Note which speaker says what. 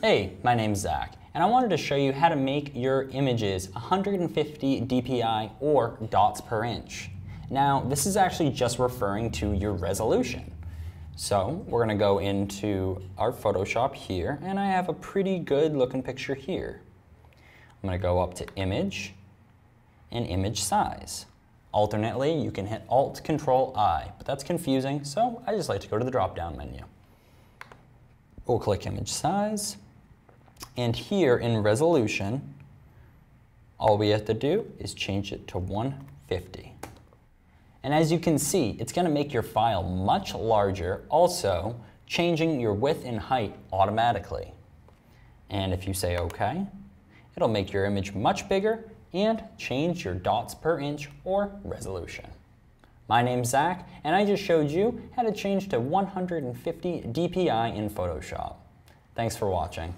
Speaker 1: Hey, my name's Zach, and I wanted to show you how to make your images 150 dpi or dots per inch. Now, this is actually just referring to your resolution. So we're gonna go into our Photoshop here, and I have a pretty good looking picture here. I'm gonna go up to Image and Image Size. Alternately, you can hit Alt Control I, but that's confusing, so I just like to go to the drop-down menu. We'll click Image Size, and here in Resolution, all we have to do is change it to 150. And as you can see, it's going to make your file much larger, also changing your width and height automatically. And if you say OK, it'll make your image much bigger and change your dots per inch or resolution. My name's Zach, and I just showed you how to change to 150 dpi in Photoshop. Thanks for watching.